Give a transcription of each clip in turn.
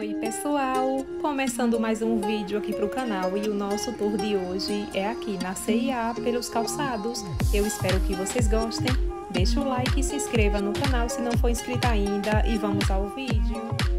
Oi pessoal, começando mais um vídeo aqui para o canal e o nosso tour de hoje é aqui na CIA pelos calçados. Eu espero que vocês gostem, deixa o like e se inscreva no canal se não for inscrito ainda e vamos ao vídeo.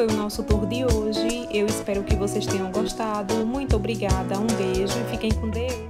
Foi o nosso tour de hoje. Eu espero que vocês tenham gostado. Muito obrigada, um beijo e fiquem com Deus.